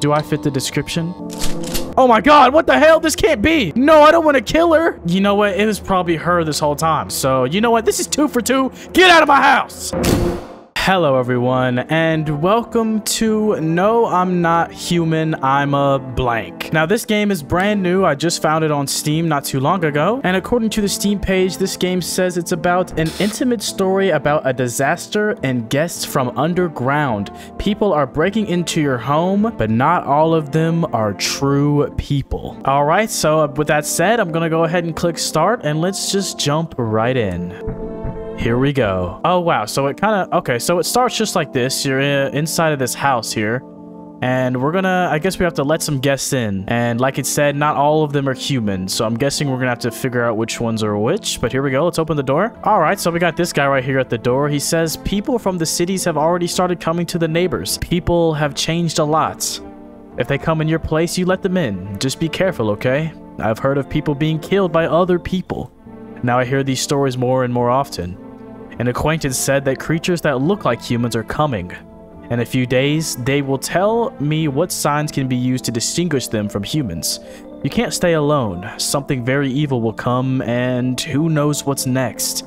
Do I fit the description? Oh my god, what the hell? This can't be. No, I don't want to kill her. You know what? It was probably her this whole time. So, you know what? This is two for two. Get out of my house. Hello everyone and welcome to No I'm Not Human, I'm a Blank. Now this game is brand new, I just found it on Steam not too long ago and according to the Steam page this game says it's about an intimate story about a disaster and guests from underground. People are breaking into your home but not all of them are true people. Alright so with that said I'm gonna go ahead and click start and let's just jump right in. Here we go. Oh, wow. So it kind of... Okay, so it starts just like this. You're in, inside of this house here. And we're gonna... I guess we have to let some guests in. And like it said, not all of them are human. So I'm guessing we're gonna have to figure out which ones are which. But here we go. Let's open the door. All right, so we got this guy right here at the door. He says, people from the cities have already started coming to the neighbors. People have changed a lot. If they come in your place, you let them in. Just be careful, okay? I've heard of people being killed by other people. Now I hear these stories more and more often. An acquaintance said that creatures that look like humans are coming. In a few days, they will tell me what signs can be used to distinguish them from humans. You can't stay alone. Something very evil will come, and who knows what's next.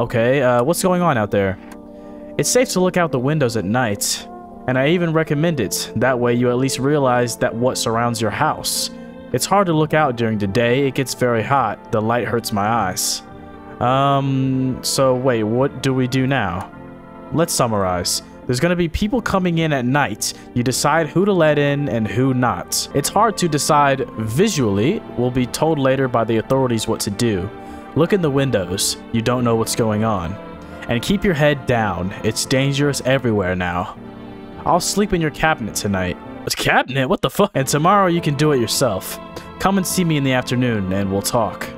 Okay, uh, what's going on out there? It's safe to look out the windows at night, and I even recommend it. That way you at least realize that what surrounds your house. It's hard to look out during the day, it gets very hot, the light hurts my eyes. Um, so wait, what do we do now? Let's summarize. There's going to be people coming in at night. You decide who to let in and who not. It's hard to decide visually. We'll be told later by the authorities what to do. Look in the windows. You don't know what's going on. And keep your head down. It's dangerous everywhere now. I'll sleep in your cabinet tonight. What's cabinet? What the fuck? And tomorrow you can do it yourself. Come and see me in the afternoon and we'll talk.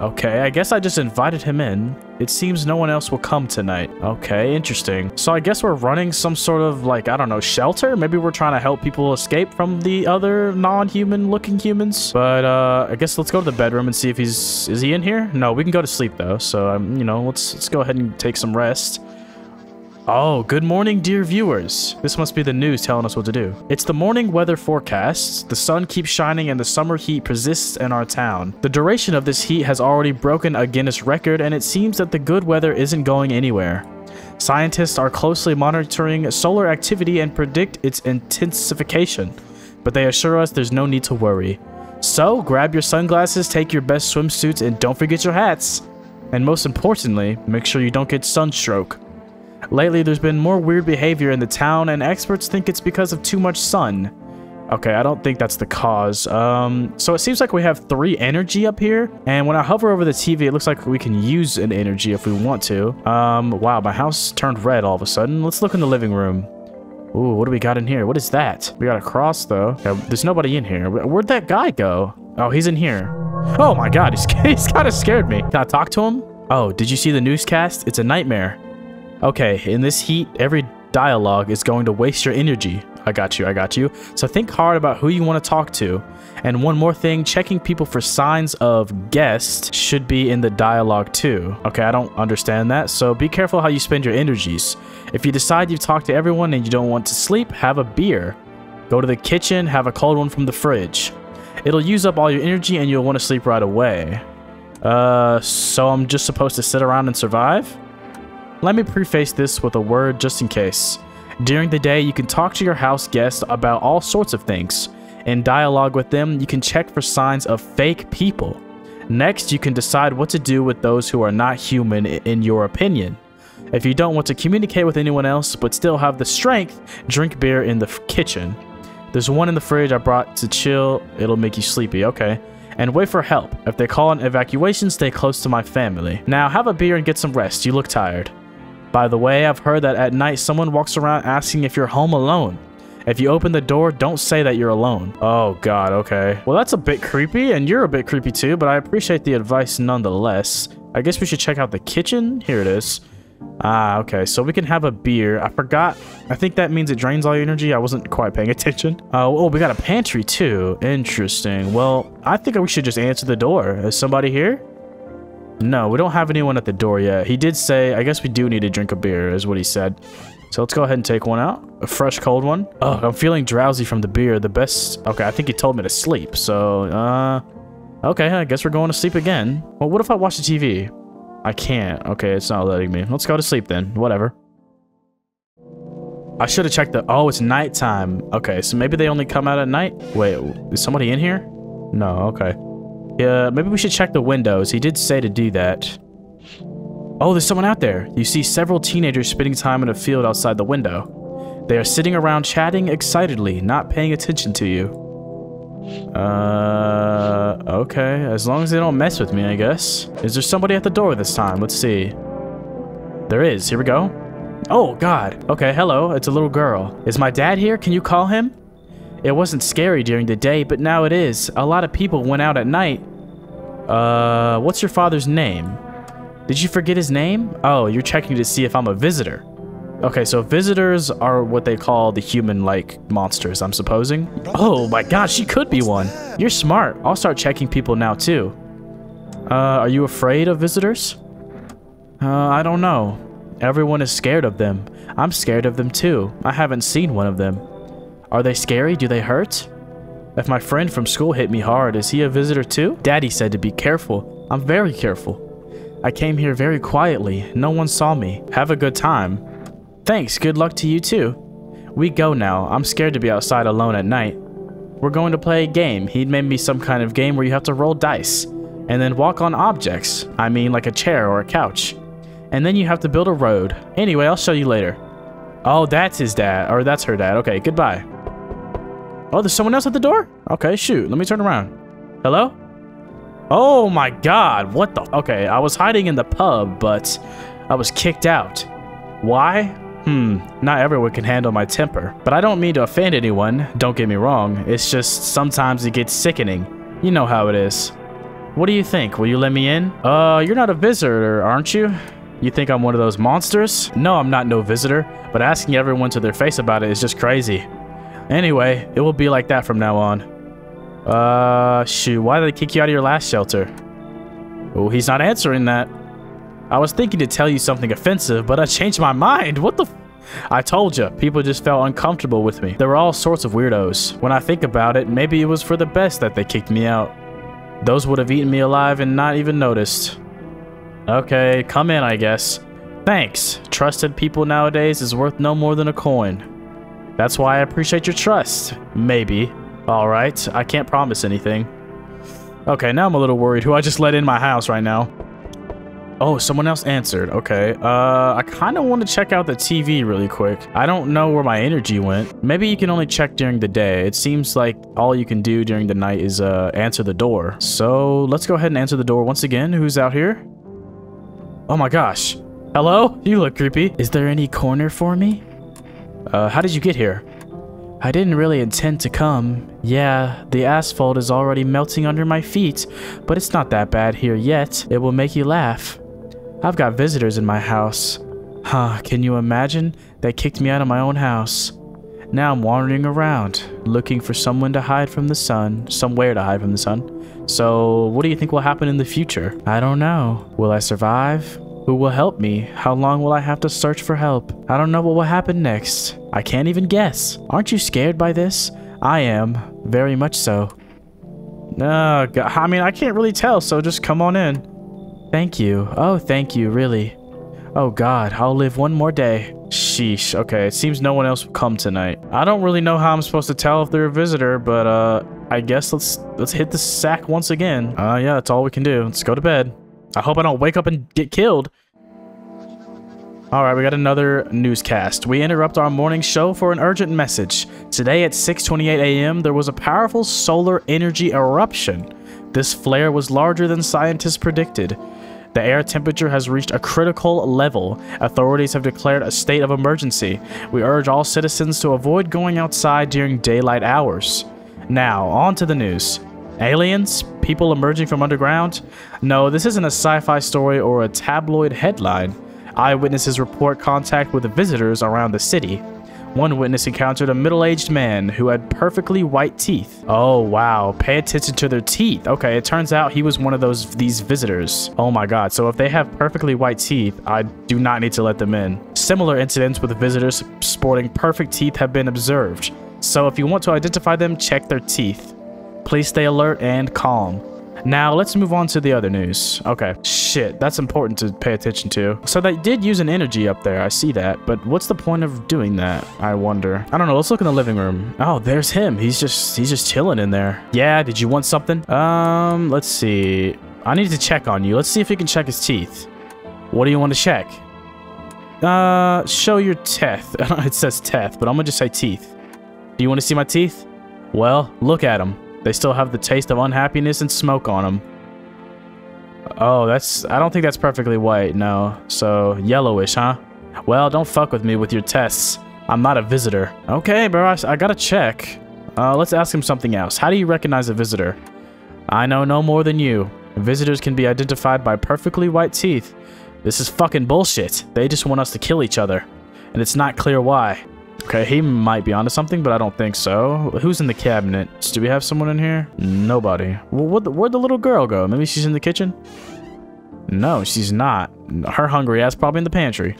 Okay, I guess I just invited him in. It seems no one else will come tonight. Okay, interesting. So I guess we're running some sort of, like, I don't know, shelter? Maybe we're trying to help people escape from the other non-human looking humans? But, uh, I guess let's go to the bedroom and see if he's... Is he in here? No, we can go to sleep, though. So, um, you know, let's, let's go ahead and take some rest. Oh, good morning, dear viewers. This must be the news telling us what to do. It's the morning weather forecast. The sun keeps shining and the summer heat persists in our town. The duration of this heat has already broken a Guinness record and it seems that the good weather isn't going anywhere. Scientists are closely monitoring solar activity and predict its intensification, but they assure us there's no need to worry. So, grab your sunglasses, take your best swimsuits, and don't forget your hats. And most importantly, make sure you don't get sunstroke. Lately, there's been more weird behavior in the town, and experts think it's because of too much sun. Okay, I don't think that's the cause. Um, so it seems like we have three energy up here, and when I hover over the TV, it looks like we can use an energy if we want to. Um, wow, my house turned red all of a sudden. Let's look in the living room. Ooh, what do we got in here? What is that? We got a cross, though. Yeah, there's nobody in here. Where'd that guy go? Oh, he's in here. Oh my god, he's, he's kind of scared me. Can I talk to him? Oh, did you see the newscast? It's a nightmare. Okay, in this heat, every dialogue is going to waste your energy. I got you, I got you. So think hard about who you want to talk to. And one more thing, checking people for signs of guest should be in the dialogue too. Okay, I don't understand that, so be careful how you spend your energies. If you decide you've talked to everyone and you don't want to sleep, have a beer. Go to the kitchen, have a cold one from the fridge. It'll use up all your energy and you'll want to sleep right away. Uh, so I'm just supposed to sit around and survive? Let me preface this with a word just in case. During the day, you can talk to your house guests about all sorts of things. In dialogue with them, you can check for signs of fake people. Next, you can decide what to do with those who are not human in your opinion. If you don't want to communicate with anyone else but still have the strength, drink beer in the kitchen. There's one in the fridge I brought to chill. It'll make you sleepy. Okay. And wait for help. If they call an evacuation, stay close to my family. Now, have a beer and get some rest. You look tired. By the way, I've heard that at night someone walks around asking if you're home alone. If you open the door, don't say that you're alone. Oh god, okay. Well, that's a bit creepy, and you're a bit creepy too, but I appreciate the advice nonetheless. I guess we should check out the kitchen. Here it is. Ah, okay, so we can have a beer. I forgot. I think that means it drains all your energy. I wasn't quite paying attention. Uh, oh, we got a pantry too. Interesting. Well, I think we should just answer the door. Is somebody here? No, we don't have anyone at the door yet. He did say, I guess we do need to drink a beer, is what he said. So let's go ahead and take one out. A fresh cold one. Oh, I'm feeling drowsy from the beer. The best... Okay, I think he told me to sleep. So, uh... Okay, I guess we're going to sleep again. Well, what if I watch the TV? I can't. Okay, it's not letting me. Let's go to sleep then. Whatever. I should have checked the... Oh, it's nighttime. Okay, so maybe they only come out at night? Wait, is somebody in here? No, okay. Yeah, maybe we should check the windows. He did say to do that. Oh, there's someone out there. You see several teenagers spending time in a field outside the window. They are sitting around chatting excitedly, not paying attention to you. Uh, okay. As long as they don't mess with me, I guess. Is there somebody at the door this time? Let's see. There is. Here we go. Oh, God. Okay, hello. It's a little girl. Is my dad here? Can you call him? It wasn't scary during the day, but now it is. A lot of people went out at night. Uh, what's your father's name? Did you forget his name? Oh, you're checking to see if I'm a visitor. Okay, so visitors are what they call the human-like monsters, I'm supposing. Oh my gosh, she could be one. You're smart. I'll start checking people now too. Uh, are you afraid of visitors? Uh, I don't know. Everyone is scared of them. I'm scared of them too. I haven't seen one of them. Are they scary? Do they hurt? If my friend from school hit me hard, is he a visitor too? Daddy said to be careful. I'm very careful. I came here very quietly. No one saw me. Have a good time. Thanks. Good luck to you too. We go now. I'm scared to be outside alone at night. We're going to play a game. He'd made me some kind of game where you have to roll dice and then walk on objects. I mean like a chair or a couch. And then you have to build a road. Anyway, I'll show you later. Oh, that's his dad. Or that's her dad. Okay, goodbye. Oh, there's someone else at the door? Okay, shoot. Let me turn around. Hello? Oh my god, what the? Okay, I was hiding in the pub, but I was kicked out. Why? Hmm, not everyone can handle my temper. But I don't mean to offend anyone, don't get me wrong. It's just sometimes it gets sickening. You know how it is. What do you think? Will you let me in? Uh, you're not a visitor, aren't you? You think I'm one of those monsters? No, I'm not no visitor, but asking everyone to their face about it is just crazy. Anyway, it will be like that from now on. Uh, shoot, why did they kick you out of your last shelter? Oh, he's not answering that. I was thinking to tell you something offensive, but I changed my mind. What the I told you, people just felt uncomfortable with me. There were all sorts of weirdos. When I think about it, maybe it was for the best that they kicked me out. Those would have eaten me alive and not even noticed. Okay, come in, I guess. Thanks. Trusted people nowadays is worth no more than a coin. That's why I appreciate your trust. Maybe. Alright, I can't promise anything. Okay, now I'm a little worried who I just let in my house right now. Oh, someone else answered. Okay. Uh, I kind of want to check out the TV really quick. I don't know where my energy went. Maybe you can only check during the day. It seems like all you can do during the night is uh, answer the door. So let's go ahead and answer the door once again. Who's out here? Oh my gosh. Hello? You look creepy. Is there any corner for me? Uh, how did you get here? I didn't really intend to come. Yeah, the asphalt is already melting under my feet, but it's not that bad here yet. It will make you laugh. I've got visitors in my house. Huh, can you imagine? They kicked me out of my own house. Now I'm wandering around, looking for someone to hide from the sun, somewhere to hide from the sun. So, what do you think will happen in the future? I don't know. Will I survive? Who will help me? How long will I have to search for help? I don't know what will happen next. I can't even guess. Aren't you scared by this? I am. Very much so. Uh, I mean, I can't really tell, so just come on in. Thank you. Oh, thank you, really. Oh god, I'll live one more day. Sheesh. Okay, it seems no one else will come tonight. I don't really know how I'm supposed to tell if they're a visitor, but uh, I guess let's let's hit the sack once again. Uh, yeah, that's all we can do. Let's go to bed. I hope I don't wake up and get killed. All right, we got another newscast. We interrupt our morning show for an urgent message. Today at 6:28 a.m., there was a powerful solar energy eruption. This flare was larger than scientists predicted. The air temperature has reached a critical level. Authorities have declared a state of emergency. We urge all citizens to avoid going outside during daylight hours. Now, on to the news. Aliens? People emerging from underground? No, this isn't a sci-fi story or a tabloid headline. Eyewitnesses report contact with visitors around the city. One witness encountered a middle-aged man who had perfectly white teeth. Oh, wow. Pay attention to their teeth. Okay, it turns out he was one of those these visitors. Oh my god. So if they have perfectly white teeth, I do not need to let them in. Similar incidents with visitors sporting perfect teeth have been observed. So if you want to identify them, check their teeth. Please stay alert and calm. Now, let's move on to the other news. Okay. Shit, that's important to pay attention to. So they did use an energy up there. I see that. But what's the point of doing that? I wonder. I don't know. Let's look in the living room. Oh, there's him. He's just he's just chilling in there. Yeah, did you want something? Um, let's see. I need to check on you. Let's see if he can check his teeth. What do you want to check? Uh, show your teeth. it says teeth, but I'm gonna just say teeth. Do you want to see my teeth? Well, look at them. They still have the taste of unhappiness and smoke on them. Oh, that's... I don't think that's perfectly white, no. So, yellowish, huh? Well, don't fuck with me with your tests. I'm not a visitor. Okay, bro, I, I gotta check. Uh, let's ask him something else. How do you recognize a visitor? I know no more than you. Visitors can be identified by perfectly white teeth. This is fucking bullshit. They just want us to kill each other. And it's not clear why. Okay, he might be onto something, but I don't think so. Who's in the cabinet? Do we have someone in here? Nobody. Well, where'd the little girl go? Maybe she's in the kitchen? No, she's not. Her hungry ass probably in the pantry.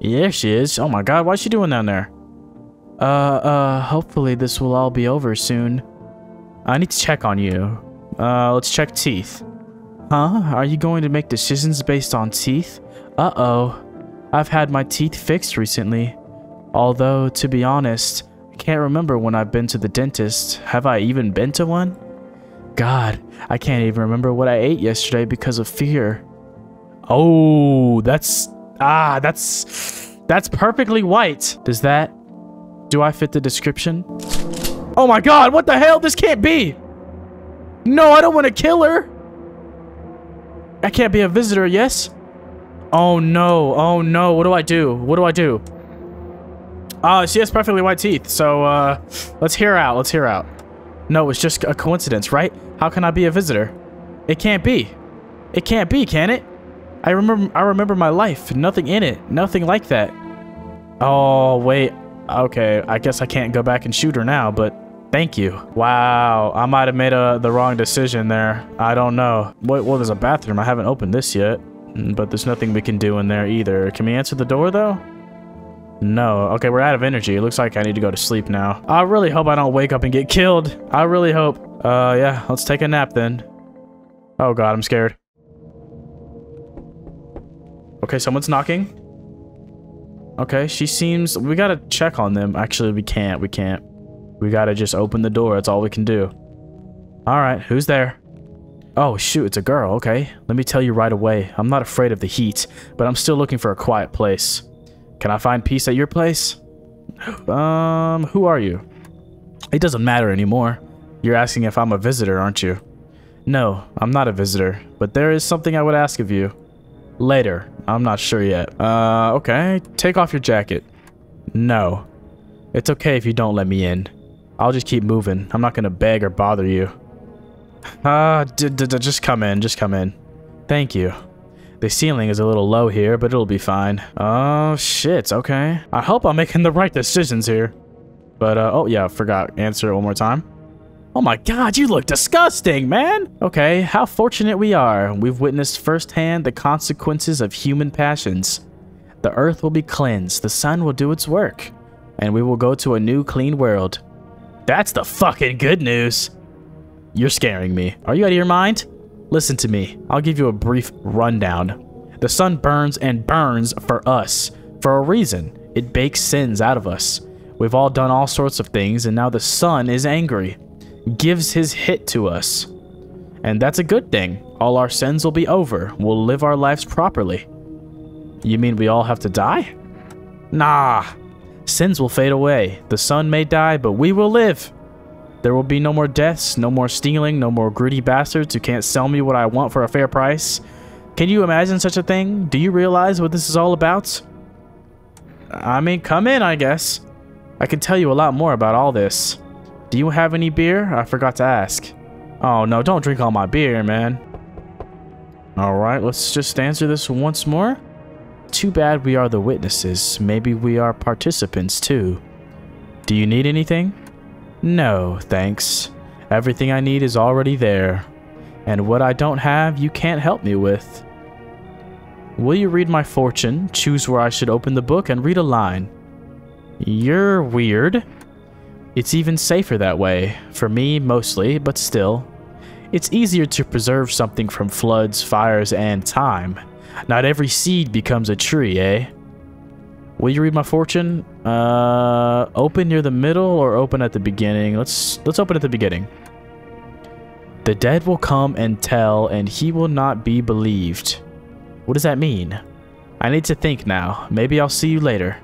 Yeah, she is. Oh my god, what's she doing down there? Uh, uh, hopefully this will all be over soon. I need to check on you. Uh, let's check teeth. Huh? Are you going to make decisions based on teeth? Uh-oh. I've had my teeth fixed recently. Although, to be honest, I can't remember when I've been to the dentist. Have I even been to one? God, I can't even remember what I ate yesterday because of fear. Oh, that's... Ah, that's... That's perfectly white. Does that... Do I fit the description? Oh my god, what the hell? This can't be! No, I don't want to kill her! I can't be a visitor, yes? Oh no, oh no, what do I do? What do I do? Uh, she has perfectly white teeth, so, uh, let's hear out, let's hear out. No, it's just a coincidence, right? How can I be a visitor? It can't be. It can't be, can it? I remember, I remember my life, nothing in it, nothing like that. Oh, wait, okay, I guess I can't go back and shoot her now, but thank you. Wow, I might have made a, the wrong decision there. I don't know. Wait, well, there's a bathroom. I haven't opened this yet, but there's nothing we can do in there either. Can we answer the door, though? No. Okay, we're out of energy. It looks like I need to go to sleep now. I really hope I don't wake up and get killed. I really hope. Uh, yeah, let's take a nap then. Oh god, I'm scared. Okay, someone's knocking. Okay, she seems... We gotta check on them. Actually, we can't. We can't. We gotta just open the door. That's all we can do. Alright, who's there? Oh, shoot, it's a girl. Okay, let me tell you right away. I'm not afraid of the heat, but I'm still looking for a quiet place. Can I find peace at your place? Um, who are you? It doesn't matter anymore. You're asking if I'm a visitor, aren't you? No, I'm not a visitor, but there is something I would ask of you. Later. I'm not sure yet. Uh, okay. Take off your jacket. No. It's okay if you don't let me in. I'll just keep moving. I'm not gonna beg or bother you. Ah, just come in. Just come in. Thank you. The ceiling is a little low here, but it'll be fine. Oh, shit, okay. I hope I'm making the right decisions here. But, uh, oh, yeah, forgot. Answer it one more time. Oh my god, you look disgusting, man! Okay, how fortunate we are. We've witnessed firsthand the consequences of human passions. The earth will be cleansed, the sun will do its work, and we will go to a new clean world. That's the fucking good news! You're scaring me. Are you out of your mind? Listen to me. I'll give you a brief rundown. The sun burns and burns for us. For a reason. It bakes sins out of us. We've all done all sorts of things, and now the sun is angry. Gives his hit to us. And that's a good thing. All our sins will be over. We'll live our lives properly. You mean we all have to die? Nah. Sins will fade away. The sun may die, but we will live. There will be no more deaths, no more stealing, no more greedy bastards who can't sell me what I want for a fair price. Can you imagine such a thing? Do you realize what this is all about? I mean, come in, I guess. I can tell you a lot more about all this. Do you have any beer? I forgot to ask. Oh, no, don't drink all my beer, man. Alright, let's just answer this once more. Too bad we are the witnesses. Maybe we are participants, too. Do you need anything? No, thanks. Everything I need is already there. And what I don't have, you can't help me with. Will you read my fortune, choose where I should open the book, and read a line? You're weird. It's even safer that way, for me mostly, but still. It's easier to preserve something from floods, fires, and time. Not every seed becomes a tree, eh? Will you read my fortune? Uh, open near the middle or open at the beginning? Let's let's open at the beginning. The dead will come and tell, and he will not be believed. What does that mean? I need to think now. Maybe I'll see you later.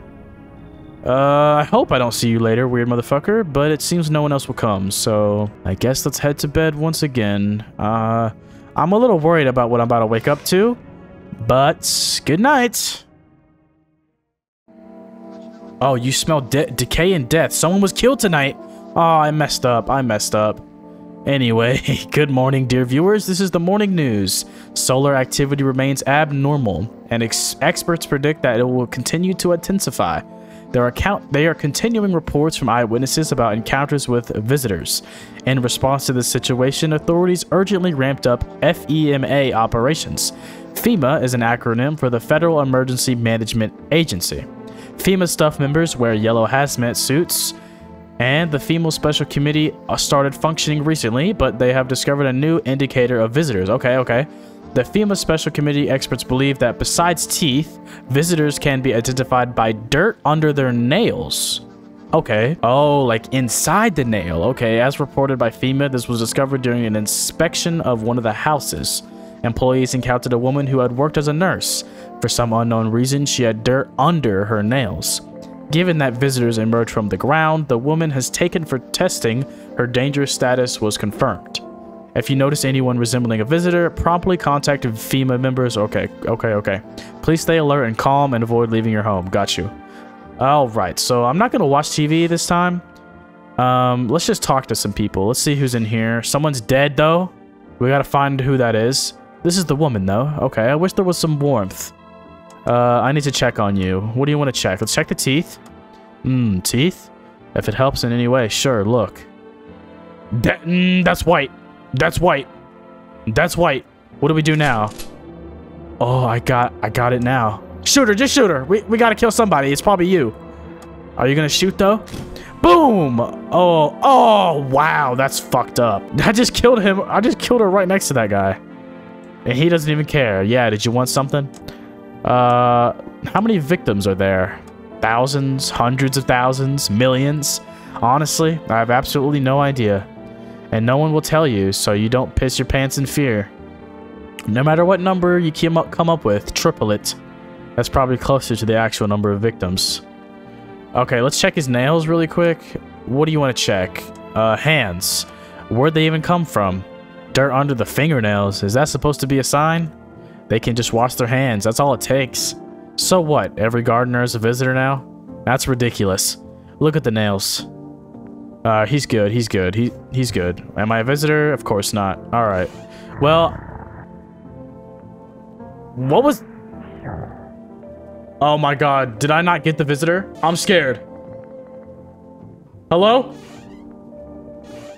Uh, I hope I don't see you later, weird motherfucker, but it seems no one else will come, so I guess let's head to bed once again. Uh, I'm a little worried about what I'm about to wake up to, but good night. Oh, you smell de decay and death. Someone was killed tonight. Oh, I messed up. I messed up. Anyway, good morning, dear viewers. This is the morning news. Solar activity remains abnormal, and ex experts predict that it will continue to intensify. There are count they are continuing reports from eyewitnesses about encounters with visitors. In response to this situation, authorities urgently ramped up FEMA operations. FEMA is an acronym for the Federal Emergency Management Agency. FEMA staff members wear yellow hazmat suits, and the FEMA Special Committee started functioning recently, but they have discovered a new indicator of visitors. Okay, okay. The FEMA Special Committee experts believe that besides teeth, visitors can be identified by dirt under their nails. Okay. Oh, like inside the nail. Okay, as reported by FEMA, this was discovered during an inspection of one of the houses. Employees encountered a woman who had worked as a nurse. For some unknown reason, she had dirt under her nails. Given that visitors emerged from the ground, the woman has taken for testing, her dangerous status was confirmed. If you notice anyone resembling a visitor, promptly contact FEMA members. Okay, okay, okay. Please stay alert and calm and avoid leaving your home. Got you. Alright, so I'm not going to watch TV this time. Um, let's just talk to some people. Let's see who's in here. Someone's dead, though. We got to find who that is. This is the woman, though. Okay, I wish there was some warmth. Uh, I need to check on you. What do you want to check? Let's check the teeth. Hmm, teeth? If it helps in any way, sure, look. That, mm, that's white. That's white. That's white. What do we do now? Oh, I got I got it now. Shoot her, just shoot her. We, we gotta kill somebody. It's probably you. Are you gonna shoot, though? Boom! Oh, oh, wow, that's fucked up. I just killed him. I just killed her right next to that guy. And he doesn't even care. Yeah, did you want something? Uh, how many victims are there? Thousands, hundreds of thousands, millions? Honestly, I have absolutely no idea. And no one will tell you, so you don't piss your pants in fear. No matter what number you come up, with, triple it. That's probably closer to the actual number of victims. Okay, let's check his nails really quick. What do you want to check? Uh, hands. Where'd they even come from? Dirt under the fingernails. Is that supposed to be a sign? They can just wash their hands. That's all it takes. So what? Every gardener is a visitor now? That's ridiculous. Look at the nails. Uh, he's good. He's good. He he's good. Am I a visitor? Of course not. All right. Well, what was? Oh my god! Did I not get the visitor? I'm scared. Hello?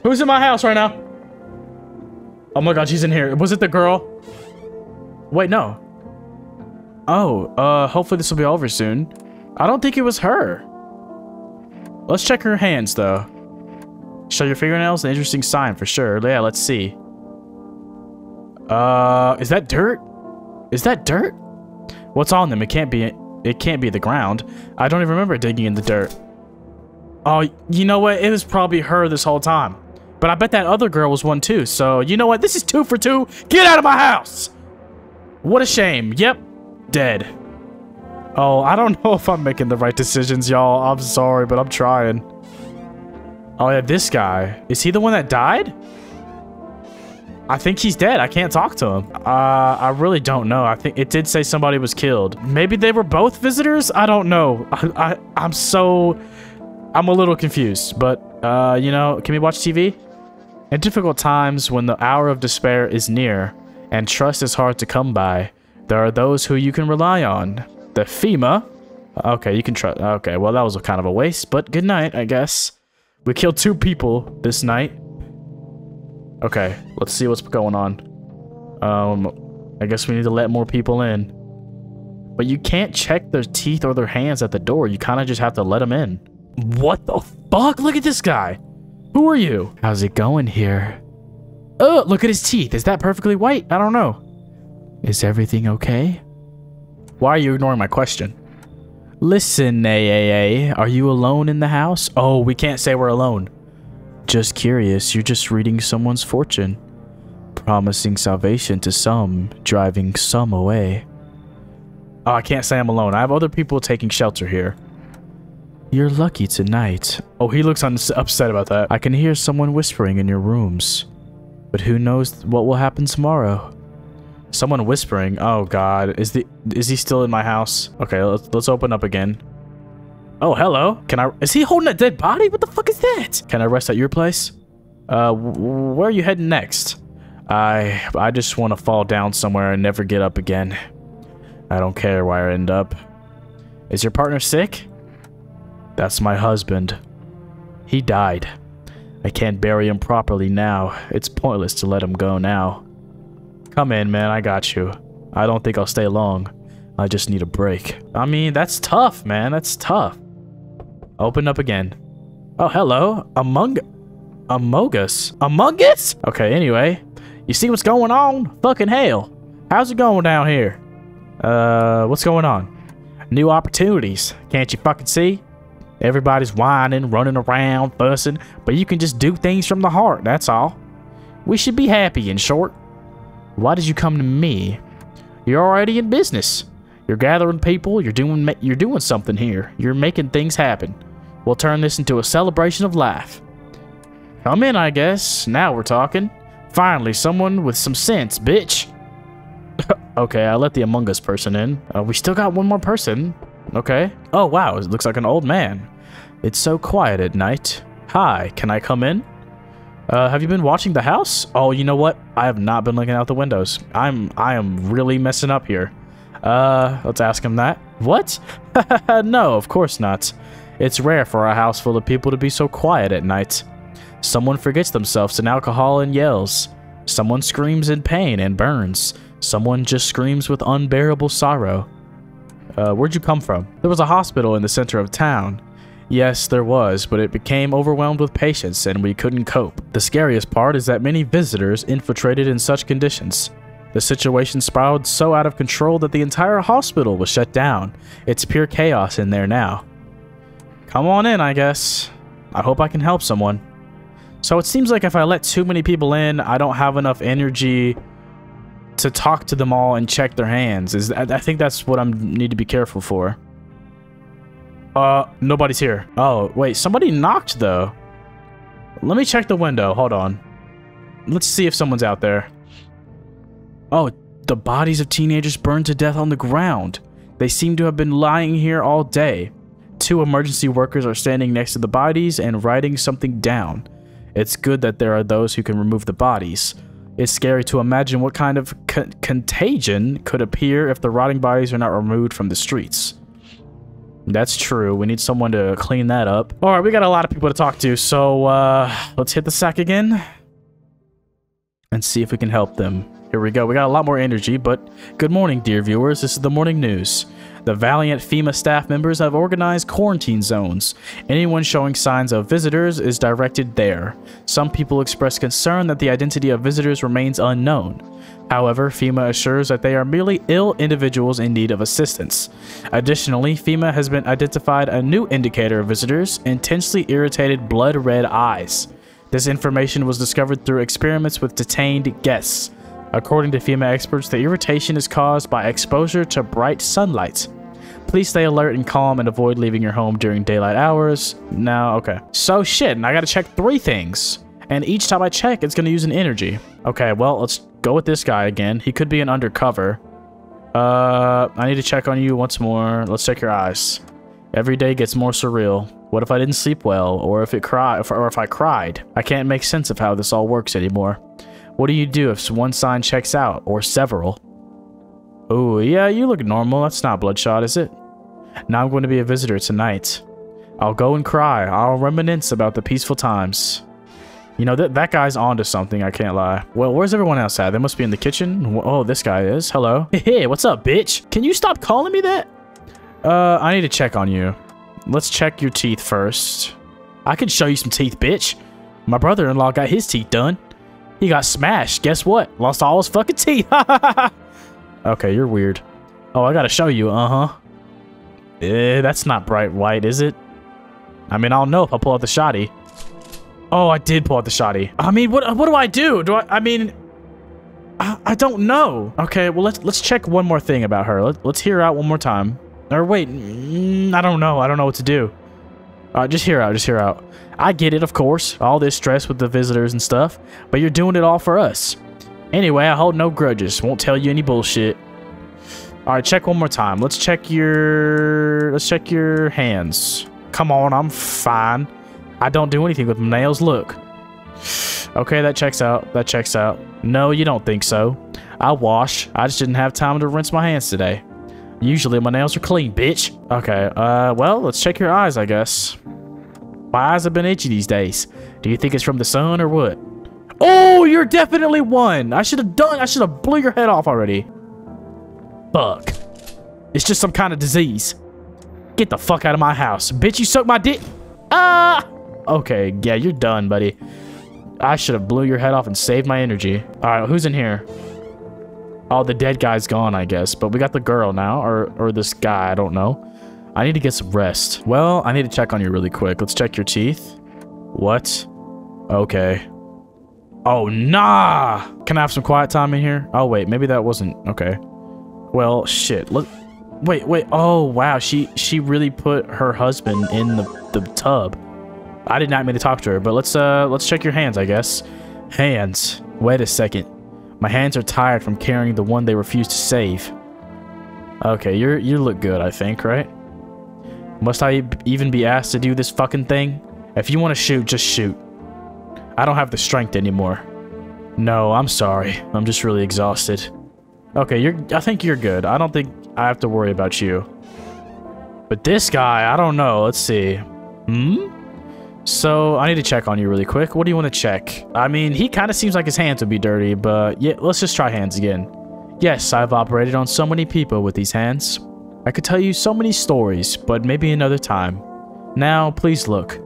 Who's in my house right now? Oh my god, she's in here. Was it the girl? Wait, no. Oh, uh, hopefully this will be over soon. I don't think it was her. Let's check her hands, though. Show your fingernails? An interesting sign, for sure. Yeah, let's see. Uh, is that dirt? Is that dirt? What's on them? It can't be, it can't be the ground. I don't even remember digging in the dirt. Oh, you know what? It was probably her this whole time. But I bet that other girl was one too. So, you know what? This is two for two. Get out of my house! What a shame. Yep. Dead. Oh, I don't know if I'm making the right decisions, y'all. I'm sorry, but I'm trying. Oh, yeah, this guy. Is he the one that died? I think he's dead. I can't talk to him. Uh, I really don't know. I think it did say somebody was killed. Maybe they were both visitors? I don't know. I, I, I'm so... I'm a little confused, but, uh, you know, can we watch TV? In difficult times, when the hour of despair is near, and trust is hard to come by, there are those who you can rely on. The FEMA, Okay, you can trust. Okay, well, that was a kind of a waste, but good night, I guess. We killed two people this night. Okay, let's see what's going on. Um, I guess we need to let more people in. But you can't check their teeth or their hands at the door. You kind of just have to let them in. What the fuck? Look at this guy. Who are you? How's it going here? Oh, look at his teeth. Is that perfectly white? I don't know. Is everything okay? Why are you ignoring my question? Listen, AAA, are you alone in the house? Oh, we can't say we're alone. Just curious, you're just reading someone's fortune. Promising salvation to some, driving some away. Oh, I can't say I'm alone. I have other people taking shelter here. You're lucky tonight. Oh, he looks upset about that. I can hear someone whispering in your rooms. But who knows what will happen tomorrow? Someone whispering. Oh god, is the is he still in my house? Okay, let's let's open up again. Oh, hello. Can I Is he holding a dead body? What the fuck is that? Can I rest at your place? Uh where are you heading next? I I just want to fall down somewhere and never get up again. I don't care where I end up. Is your partner sick? That's my husband. He died. I can't bury him properly now. It's pointless to let him go now. Come in, man. I got you. I don't think I'll stay long. I just need a break. I mean, that's tough, man. That's tough. Open up again. Oh, hello. Among... Among Us? Among Us? Okay, anyway. You see what's going on? Fucking hell. How's it going down here? Uh, what's going on? New opportunities. Can't you fucking see? Everybody's whining, running around, fussing, but you can just do things from the heart, that's all. We should be happy, in short. Why did you come to me? You're already in business. You're gathering people, you're doing you're doing something here. You're making things happen. We'll turn this into a celebration of life. Come in, I guess. Now we're talking. Finally, someone with some sense, bitch. okay, I let the Among Us person in. Uh, we still got one more person. Okay. Oh, wow, it looks like an old man. It's so quiet at night. Hi, can I come in? Uh, have you been watching the house? Oh, you know what? I have not been looking out the windows. I'm, I am really messing up here. Uh, let's ask him that. What? no, of course not. It's rare for a house full of people to be so quiet at night. Someone forgets themselves in alcohol and yells. Someone screams in pain and burns. Someone just screams with unbearable sorrow. Uh, where'd you come from? There was a hospital in the center of town. Yes, there was, but it became overwhelmed with patients and we couldn't cope. The scariest part is that many visitors infiltrated in such conditions. The situation spiraled so out of control that the entire hospital was shut down. It's pure chaos in there now. Come on in, I guess. I hope I can help someone. So it seems like if I let too many people in, I don't have enough energy to talk to them all and check their hands. Is I think that's what I need to be careful for. Uh, nobody's here. Oh, wait, somebody knocked though. Let me check the window. Hold on. Let's see if someone's out there. Oh, the bodies of teenagers burned to death on the ground. They seem to have been lying here all day. Two emergency workers are standing next to the bodies and writing something down. It's good that there are those who can remove the bodies. It's scary to imagine what kind of co contagion could appear if the rotting bodies are not removed from the streets. That's true. We need someone to clean that up. All right, we got a lot of people to talk to, so uh, let's hit the sack again and see if we can help them. Here we go. We got a lot more energy, but good morning, dear viewers. This is the morning news. The Valiant FEMA staff members have organized quarantine zones. Anyone showing signs of visitors is directed there. Some people express concern that the identity of visitors remains unknown. However, FEMA assures that they are merely ill individuals in need of assistance. Additionally, FEMA has been identified a new indicator of visitors, intensely irritated blood red eyes. This information was discovered through experiments with detained guests. According to FEMA experts, the irritation is caused by exposure to bright sunlight. Please stay alert and calm and avoid leaving your home during daylight hours. No, okay. So shit, and I gotta check three things. And each time I check, it's gonna use an energy. Okay, well, let's go with this guy again. He could be an undercover. Uh, I need to check on you once more. Let's check your eyes. Every day gets more surreal. What if I didn't sleep well, or if it cry, or if I cried? I can't make sense of how this all works anymore. What do you do if one sign checks out, or several? Oh, yeah, you look normal. That's not bloodshot, is it? Now I'm going to be a visitor tonight. I'll go and cry. I'll reminisce about the peaceful times. You know, that that guy's onto something, I can't lie. Well, where's everyone else at? They must be in the kitchen. Oh, this guy is. Hello. Hey, what's up, bitch? Can you stop calling me that? Uh, I need to check on you. Let's check your teeth first. I can show you some teeth, bitch. My brother-in-law got his teeth done. He got smashed. Guess what? Lost all his fucking teeth. okay, you're weird. Oh, I gotta show you. Uh-huh. Eh, that's not bright white, is it? I mean, I don't know if I pull out the shoddy. Oh, I did pull out the shoddy. I mean, what what do I do? Do I? I mean, I, I don't know. Okay, well let's let's check one more thing about her. Let, let's hear out one more time. Or wait, I don't know. I don't know what to do. Uh, just hear out. Just hear out. I get it, of course. All this stress with the visitors and stuff, but you're doing it all for us. Anyway, I hold no grudges. Won't tell you any bullshit. All right, check one more time. Let's check your let's check your hands. Come on, I'm fine. I don't do anything with my nails. Look. Okay, that checks out. That checks out. No, you don't think so. I wash. I just didn't have time to rinse my hands today. Usually my nails are clean, bitch. Okay, uh, well, let's check your eyes, I guess. My eyes have been itchy these days. Do you think it's from the sun or what? Oh, you're definitely one. I should have done, I should have blew your head off already. Fuck. It's just some kind of disease. Get the fuck out of my house. Bitch, you suck my dick. Ah! Okay, yeah, you're done, buddy. I should have blew your head off and saved my energy. All right, who's in here? Oh, the dead guy's gone, I guess. But we got the girl now, or, or this guy, I don't know. I need to get some rest. Well, I need to check on you really quick. Let's check your teeth. What? Okay. Oh, nah! Can I have some quiet time in here? Oh, wait, maybe that wasn't... Okay. Well, shit. Look... Wait, wait. Oh, wow. She she really put her husband in the, the tub. I did not mean to talk to her, but let's uh let's check your hands, I guess. Hands. Wait a second. My hands are tired from carrying the one they refused to save. Okay, you're you look good, I think, right? Must I even be asked to do this fucking thing? If you want to shoot, just shoot. I don't have the strength anymore. No, I'm sorry. I'm just really exhausted. Okay, you're I think you're good. I don't think I have to worry about you. But this guy, I don't know. Let's see. Hmm? So, I need to check on you really quick. What do you want to check? I mean, he kind of seems like his hands would be dirty, but yeah, let's just try hands again. Yes, I've operated on so many people with these hands. I could tell you so many stories, but maybe another time. Now, please look.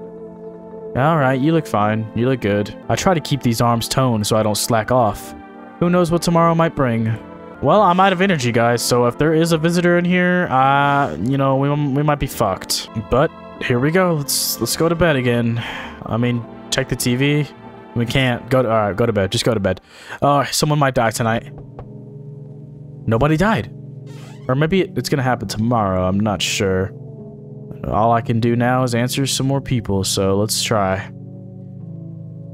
Alright, you look fine. You look good. I try to keep these arms toned so I don't slack off. Who knows what tomorrow might bring. Well, I'm out of energy, guys, so if there is a visitor in here, uh, you know, we, we might be fucked. But here we go. Let's let's go to bed again. I mean, check the TV. We can't go to. All right, go to bed. Just go to bed. Uh, someone might die tonight. Nobody died, or maybe it's gonna happen tomorrow. I'm not sure. All I can do now is answer some more people. So let's try.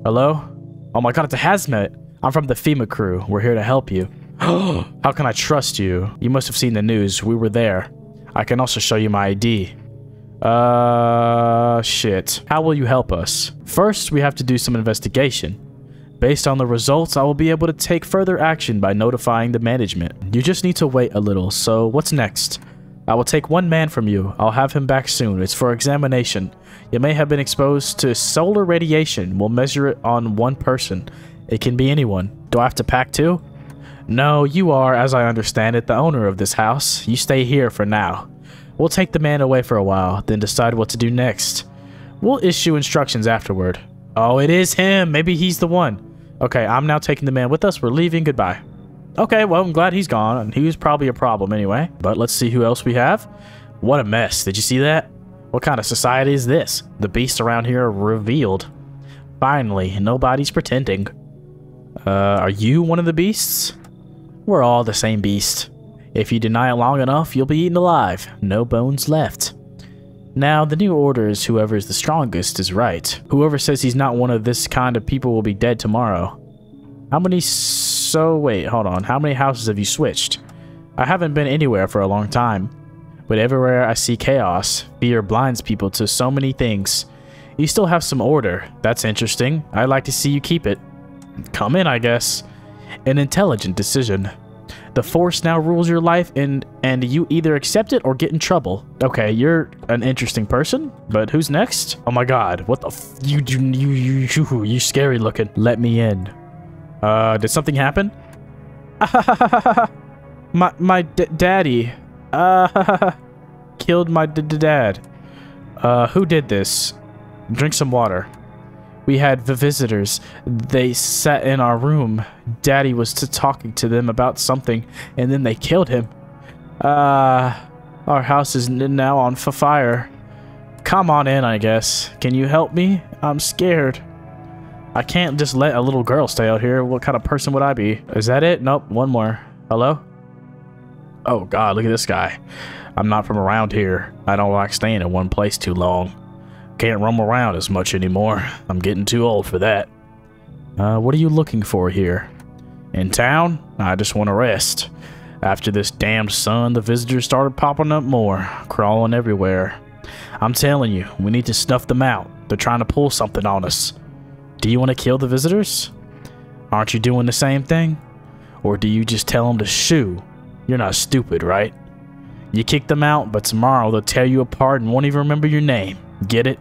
Hello? Oh my god, it's a hazmat. I'm from the FEMA crew. We're here to help you. How can I trust you? You must have seen the news. We were there. I can also show you my ID. Uh, shit. How will you help us? First, we have to do some investigation. Based on the results, I will be able to take further action by notifying the management. You just need to wait a little, so what's next? I will take one man from you. I'll have him back soon. It's for examination. You may have been exposed to solar radiation. We'll measure it on one person. It can be anyone. Do I have to pack too? No, you are, as I understand it, the owner of this house. You stay here for now. We'll take the man away for a while, then decide what to do next. We'll issue instructions afterward. Oh, it is him. Maybe he's the one. Okay, I'm now taking the man with us. We're leaving. Goodbye. Okay, well, I'm glad he's gone. He was probably a problem anyway. But let's see who else we have. What a mess. Did you see that? What kind of society is this? The beasts around here are revealed. Finally, nobody's pretending. Uh, are you one of the beasts? We're all the same beast. If you deny it long enough, you'll be eaten alive. No bones left. Now, the new order is whoever is the strongest is right. Whoever says he's not one of this kind of people will be dead tomorrow. How many... So, wait, hold on. How many houses have you switched? I haven't been anywhere for a long time. But everywhere I see chaos, fear blinds people to so many things. You still have some order. That's interesting. I'd like to see you keep it. Come in, I guess. An intelligent decision. The Force now rules your life, and and you either accept it or get in trouble. Okay, you're an interesting person, but who's next? Oh my God, what the f you you you you you you scary looking. Let me in. Uh, did something happen? my my daddy, uh, killed my dad. Uh, who did this? Drink some water. We had the visitors. They sat in our room. Daddy was talking to them about something, and then they killed him. Uh, our house is now on fire. Come on in, I guess. Can you help me? I'm scared. I can't just let a little girl stay out here. What kind of person would I be? Is that it? Nope, one more. Hello? Oh god, look at this guy. I'm not from around here. I don't like staying in one place too long. Can't roam around as much anymore. I'm getting too old for that. Uh, what are you looking for here? In town? I just want to rest. After this damn sun, the visitors started popping up more, crawling everywhere. I'm telling you, we need to snuff them out. They're trying to pull something on us. Do you want to kill the visitors? Aren't you doing the same thing? Or do you just tell them to shoo? You're not stupid, right? You kick them out, but tomorrow they'll tear you apart and won't even remember your name. Get it?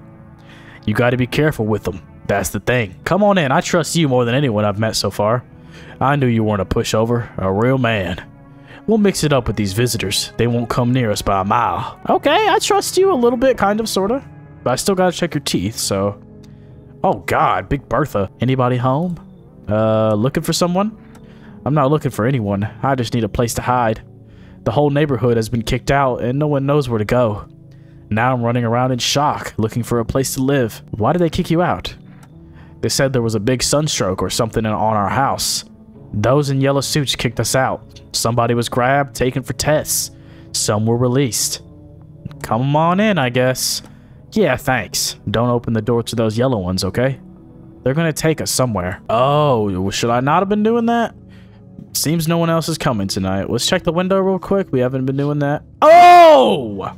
You gotta be careful with them. That's the thing. Come on in. I trust you more than anyone I've met so far. I knew you weren't a pushover. A real man. We'll mix it up with these visitors. They won't come near us by a mile. Okay, I trust you a little bit, kind of, sorta. But I still gotta check your teeth, so... Oh god, Big Bertha. Anybody home? Uh, looking for someone? I'm not looking for anyone. I just need a place to hide. The whole neighborhood has been kicked out, and no one knows where to go. Now I'm running around in shock, looking for a place to live. Why did they kick you out? They said there was a big sunstroke or something on our house. Those in yellow suits kicked us out. Somebody was grabbed, taken for tests. Some were released. Come on in, I guess. Yeah, thanks. Don't open the door to those yellow ones, okay? They're gonna take us somewhere. Oh, should I not have been doing that? Seems no one else is coming tonight. Let's check the window real quick. We haven't been doing that. Oh!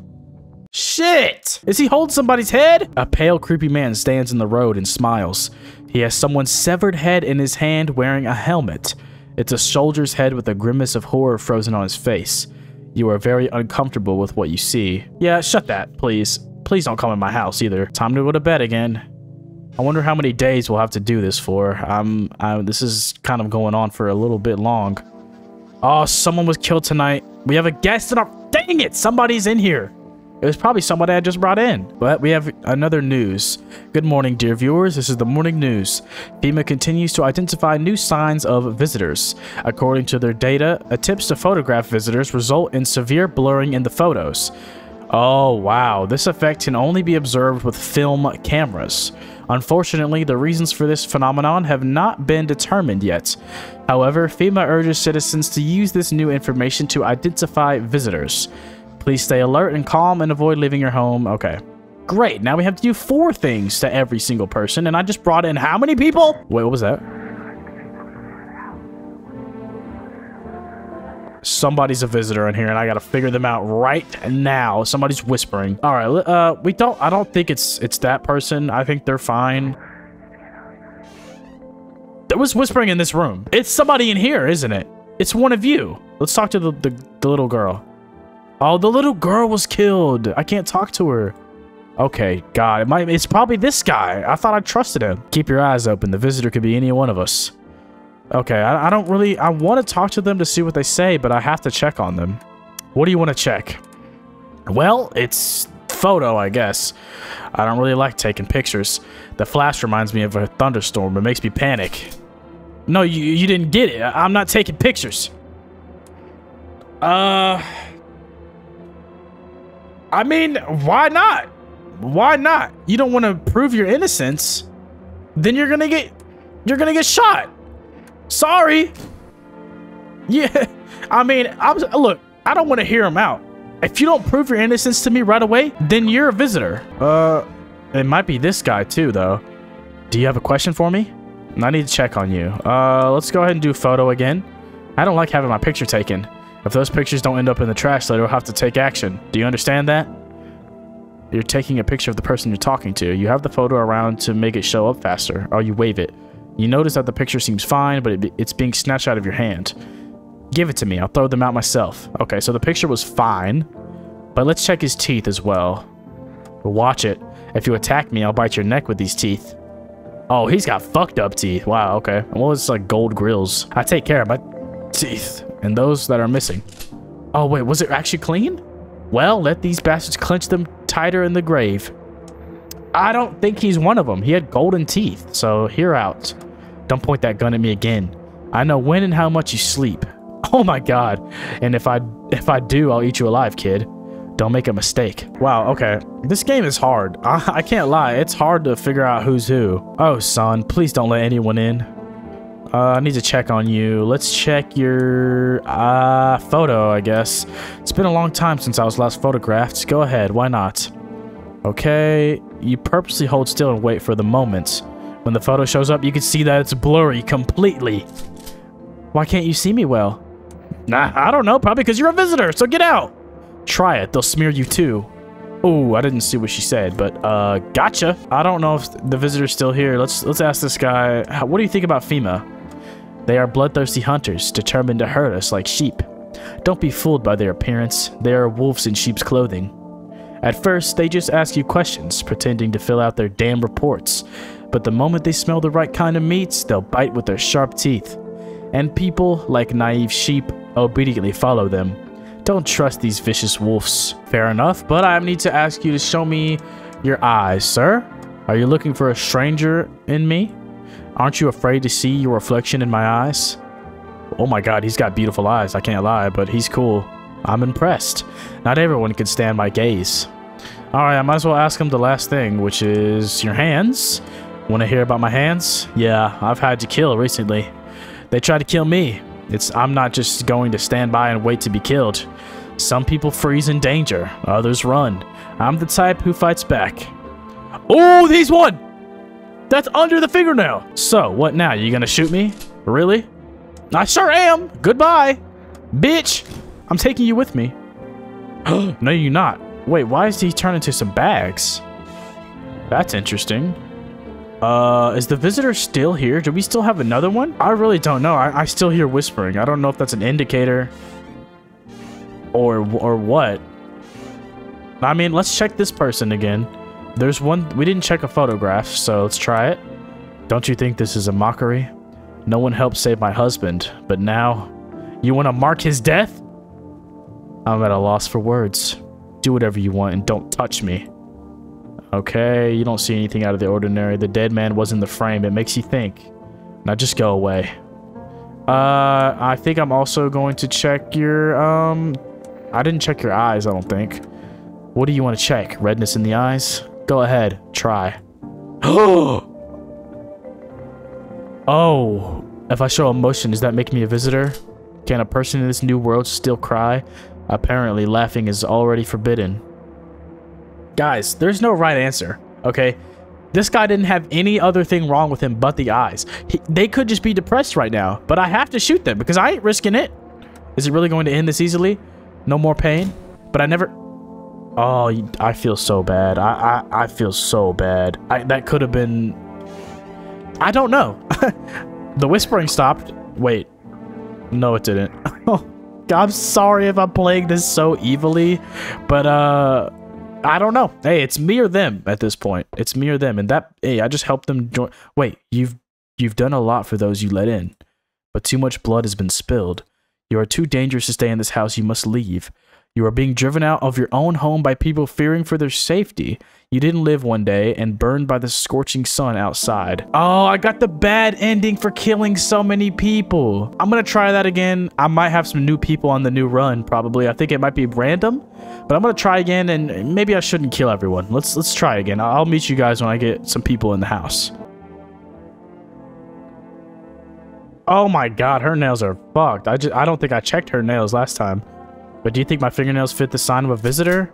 Shit! Is he holding somebody's head? A pale, creepy man stands in the road and smiles. He has someone's severed head in his hand wearing a helmet. It's a soldier's head with a grimace of horror frozen on his face. You are very uncomfortable with what you see. Yeah, shut that, please. Please don't come in my house either. Time to go to bed again. I wonder how many days we'll have to do this for. Um, I, this is kind of going on for a little bit long. Oh, someone was killed tonight. We have a guest in our... Dang it! Somebody's in here. It was probably somebody I just brought in. But we have another news. Good morning, dear viewers. This is the morning news. FEMA continues to identify new signs of visitors. According to their data, attempts to photograph visitors result in severe blurring in the photos. Oh, wow. This effect can only be observed with film cameras. Unfortunately, the reasons for this phenomenon have not been determined yet. However, FEMA urges citizens to use this new information to identify visitors. Please stay alert and calm and avoid leaving your home. Okay. Great. Now we have to do four things to every single person. And I just brought in how many people? Wait, what was that? Somebody's a visitor in here and I gotta figure them out right now. Somebody's whispering. All right, uh, we don't, I don't think it's, it's that person. I think they're fine. There was whispering in this room. It's somebody in here, isn't it? It's one of you. Let's talk to the, the, the little girl. Oh, the little girl was killed. I can't talk to her. Okay, God, it might, it's probably this guy. I thought I trusted him. Keep your eyes open. The visitor could be any one of us. Okay, I, I don't really... I want to talk to them to see what they say, but I have to check on them. What do you want to check? Well, it's photo, I guess. I don't really like taking pictures. The flash reminds me of a thunderstorm. It makes me panic. No, you, you didn't get it. I'm not taking pictures. Uh... I mean, why not? Why not? You don't want to prove your innocence, then you're gonna get you're gonna get shot. Sorry. Yeah, I mean, I'm look. I don't want to hear him out. If you don't prove your innocence to me right away, then you're a visitor. Uh, it might be this guy too, though. Do you have a question for me? I need to check on you. Uh, let's go ahead and do photo again. I don't like having my picture taken. If those pictures don't end up in the trash, later we'll have to take action. Do you understand that? You're taking a picture of the person you're talking to. You have the photo around to make it show up faster, or you wave it. You notice that the picture seems fine, but it, it's being snatched out of your hand. Give it to me. I'll throw them out myself. Okay, so the picture was fine. But let's check his teeth as well. Watch it. If you attack me, I'll bite your neck with these teeth. Oh, he's got fucked up teeth. Wow, okay. Well, it's like gold grills. I take care of my teeth and those that are missing. Oh, wait, was it actually clean? Well, let these bastards clench them tighter in the grave. I don't think he's one of them. He had golden teeth, so hear out. Don't point that gun at me again. I know when and how much you sleep. Oh my god. And if I if I do, I'll eat you alive, kid. Don't make a mistake. Wow, okay. This game is hard. I, I can't lie. It's hard to figure out who's who. Oh, son, please don't let anyone in. Uh, I need to check on you. Let's check your uh, photo, I guess. It's been a long time since I was last photographed. Go ahead, why not? Okay, you purposely hold still and wait for the moment. When the photo shows up, you can see that it's blurry completely. Why can't you see me well? Nah, I don't know. Probably because you're a visitor, so get out. Try it. They'll smear you too. Oh, I didn't see what she said, but uh, gotcha. I don't know if the visitor's still here. Let's let's ask this guy. What do you think about FEMA? They are bloodthirsty hunters, determined to hurt us like sheep. Don't be fooled by their appearance. They are wolves in sheep's clothing. At first, they just ask you questions, pretending to fill out their damn reports. But the moment they smell the right kind of meats, they'll bite with their sharp teeth. And people, like naive sheep, obediently follow them. Don't trust these vicious wolves. Fair enough, but I need to ask you to show me your eyes, sir. Are you looking for a stranger in me? Aren't you afraid to see your reflection in my eyes? Oh my god, he's got beautiful eyes, I can't lie, but he's cool. I'm impressed. Not everyone can stand my gaze. Alright, I might as well ask him the last thing, which is your hands. Want to hear about my hands? Yeah, I've had to kill recently. They tried to kill me. It's I'm not just going to stand by and wait to be killed. Some people freeze in danger, others run. I'm the type who fights back. Oh, he's one! That's under the fingernail. So, what now? You gonna shoot me? Really? I sure am. Goodbye. Bitch. I'm taking you with me. no, you're not. Wait, why is he turning into some bags? That's interesting. Uh, is the visitor still here? Do we still have another one? I really don't know. I, I still hear whispering. I don't know if that's an indicator or or what. I mean, let's check this person again. There's one, we didn't check a photograph, so let's try it. Don't you think this is a mockery? No one helped save my husband, but now you want to mark his death? I'm at a loss for words. Do whatever you want and don't touch me. Okay, you don't see anything out of the ordinary. The dead man was in the frame. It makes you think. Now just go away. Uh, I think I'm also going to check your, um... I didn't check your eyes, I don't think. What do you want to check? Redness in the eyes? Go ahead, try. oh, if I show emotion, does that make me a visitor? Can a person in this new world still cry? Apparently, laughing is already forbidden. Guys, there's no right answer, okay? This guy didn't have any other thing wrong with him but the eyes. He, they could just be depressed right now, but I have to shoot them because I ain't risking it. Is it really going to end this easily? No more pain? But I never... Oh, I feel so bad. I I, I feel so bad. I, that could have been... I don't know. the whispering stopped. Wait. No, it didn't. I'm sorry if I'm playing this so evilly, but uh, I don't know. Hey, it's me or them at this point. It's me or them, and that hey, I just helped them join. Wait, you've you've done a lot for those you let in, but too much blood has been spilled. You are too dangerous to stay in this house. You must leave. You are being driven out of your own home by people fearing for their safety. You didn't live one day and burned by the scorching sun outside. Oh, I got the bad ending for killing so many people. I'm gonna try that again. I might have some new people on the new run, probably. I think it might be random, but I'm gonna try again and maybe I shouldn't kill everyone. Let's let's try again. I'll meet you guys when I get some people in the house. Oh my god, her nails are fucked. I just I don't think I checked her nails last time. But do you think my fingernails fit the sign of a visitor?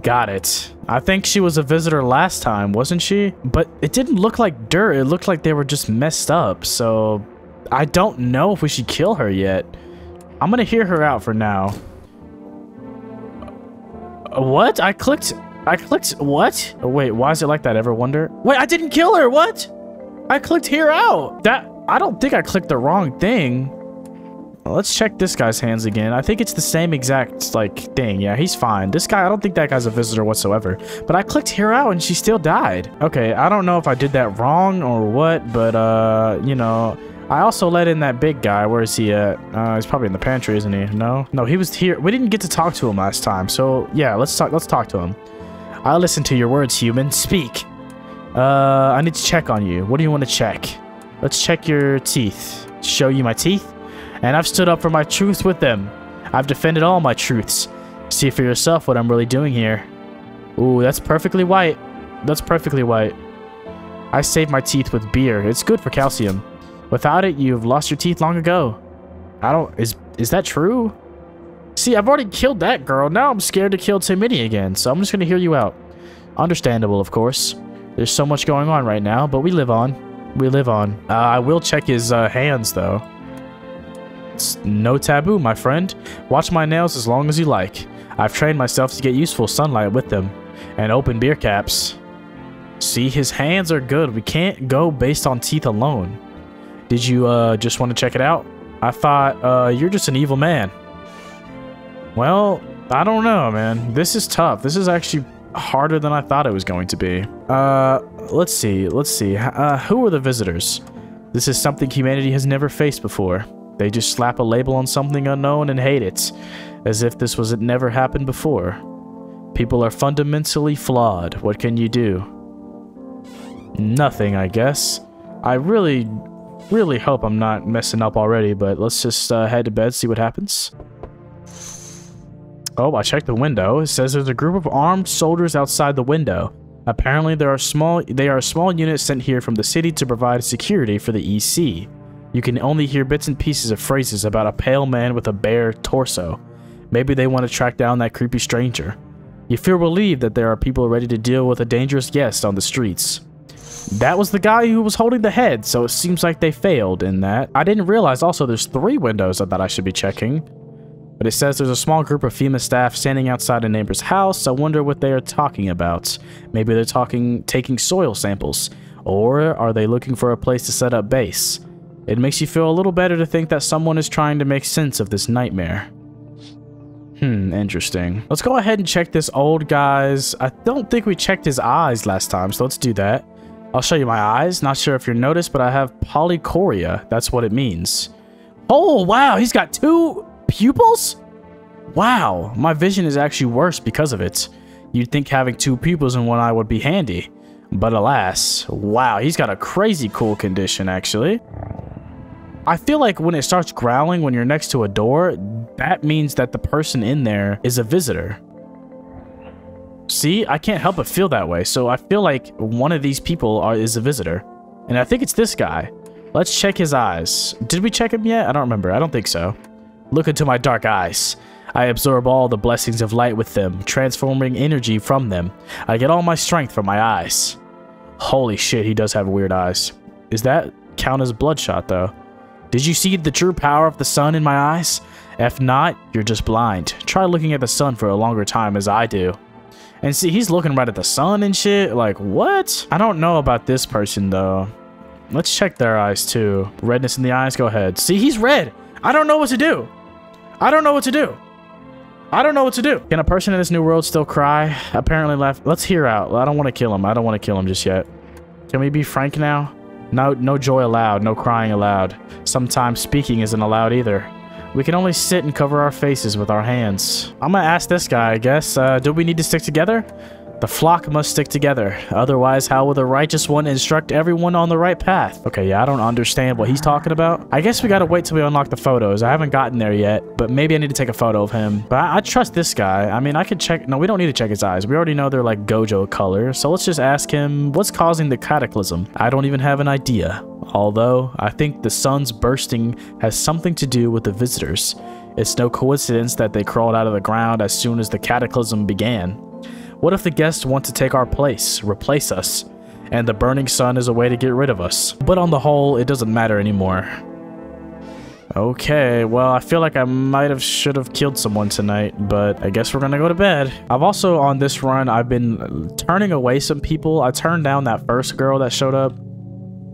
Got it. I think she was a visitor last time, wasn't she? But it didn't look like dirt. It looked like they were just messed up. So I don't know if we should kill her yet. I'm going to hear her out for now. Uh, what? I clicked... I clicked... What? Oh, wait, why is it like that? Ever wonder? Wait, I didn't kill her. What? I clicked hear out. That... I don't think I clicked the wrong thing. Let's check this guy's hands again. I think it's the same exact, like, thing. Yeah, he's fine. This guy, I don't think that guy's a visitor whatsoever. But I clicked here out and she still died. Okay, I don't know if I did that wrong or what, but, uh, you know... I also let in that big guy. Where is he at? Uh, he's probably in the pantry, isn't he? No? No, he was here. We didn't get to talk to him last time. So, yeah, let's talk, let's talk to him. I listen to your words, human. Speak. Uh, I need to check on you. What do you want to check? Let's check your teeth. Show you my teeth? And I've stood up for my truth with them. I've defended all my truths. See for yourself what I'm really doing here. Ooh, that's perfectly white. That's perfectly white. I save my teeth with beer. It's good for calcium. Without it, you've lost your teeth long ago. I don't... Is is that true? See, I've already killed that girl. Now I'm scared to kill Timmy again, so I'm just going to hear you out. Understandable, of course. There's so much going on right now, but we live on. We live on. Uh, I will check his uh, hands, though. It's no taboo, my friend. Watch my nails as long as you like. I've trained myself to get useful sunlight with them. And open beer caps. See, his hands are good. We can't go based on teeth alone. Did you uh, just want to check it out? I thought uh, you're just an evil man. Well, I don't know, man. This is tough. This is actually harder than I thought it was going to be. Uh, let's see. Let's see. Uh, who are the visitors? This is something humanity has never faced before. They just slap a label on something unknown and hate it, as if this was it never happened before. People are fundamentally flawed. What can you do? Nothing, I guess. I really, really hope I'm not messing up already, but let's just uh, head to bed, see what happens. Oh, I checked the window. It says there's a group of armed soldiers outside the window. Apparently, there are small they are a small unit sent here from the city to provide security for the EC. You can only hear bits and pieces of phrases about a pale man with a bare torso. Maybe they want to track down that creepy stranger. You feel relieved that there are people ready to deal with a dangerous guest on the streets. That was the guy who was holding the head, so it seems like they failed in that. I didn't realize also there's three windows that I should be checking. But it says there's a small group of FEMA staff standing outside a neighbor's house. I wonder what they are talking about. Maybe they're talking taking soil samples. Or are they looking for a place to set up base? It makes you feel a little better to think that someone is trying to make sense of this nightmare. Hmm, interesting. Let's go ahead and check this old guy's... I don't think we checked his eyes last time, so let's do that. I'll show you my eyes. Not sure if you're noticed, but I have polychoria. That's what it means. Oh, wow. He's got two pupils? Wow, my vision is actually worse because of it. You'd think having two pupils in one eye would be handy. But alas, wow, he's got a crazy cool condition, actually. I feel like when it starts growling when you're next to a door, that means that the person in there is a visitor. See, I can't help but feel that way, so I feel like one of these people are, is a visitor. And I think it's this guy. Let's check his eyes. Did we check him yet? I don't remember. I don't think so. Look into my dark eyes. I absorb all the blessings of light with them, transforming energy from them. I get all my strength from my eyes. Holy shit, he does have weird eyes. Is that count as bloodshot, though? Did you see the true power of the sun in my eyes? If not, you're just blind. Try looking at the sun for a longer time as I do. And see, he's looking right at the sun and shit. Like, what? I don't know about this person, though. Let's check their eyes, too. Redness in the eyes? Go ahead. See, he's red. I don't know what to do. I don't know what to do. I don't know what to do. Can a person in this new world still cry? Apparently left. Let's hear out. I don't want to kill him. I don't want to kill him just yet. Can we be frank now? No, no joy allowed. No crying allowed. Sometimes speaking isn't allowed either. We can only sit and cover our faces with our hands. I'm gonna ask this guy, I guess. Uh, do we need to stick together? The flock must stick together. Otherwise, how will the righteous one instruct everyone on the right path? Okay, yeah, I don't understand what he's talking about. I guess we gotta wait till we unlock the photos. I haven't gotten there yet, but maybe I need to take a photo of him. But I, I trust this guy. I mean, I could check... No, we don't need to check his eyes. We already know they're like Gojo color. So let's just ask him, what's causing the cataclysm? I don't even have an idea. Although, I think the sun's bursting has something to do with the visitors. It's no coincidence that they crawled out of the ground as soon as the cataclysm began. What if the guests want to take our place, replace us, and the burning sun is a way to get rid of us? But on the whole, it doesn't matter anymore. Okay, well, I feel like I might have should have killed someone tonight, but I guess we're gonna go to bed. I've also, on this run, I've been turning away some people. I turned down that first girl that showed up